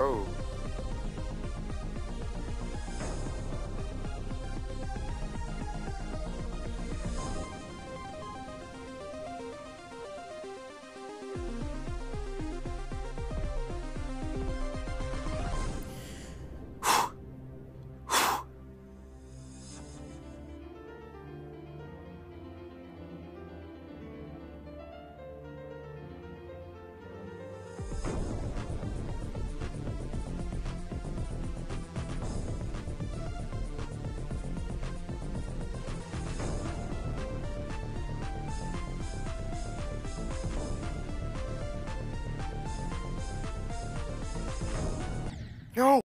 Oh. No!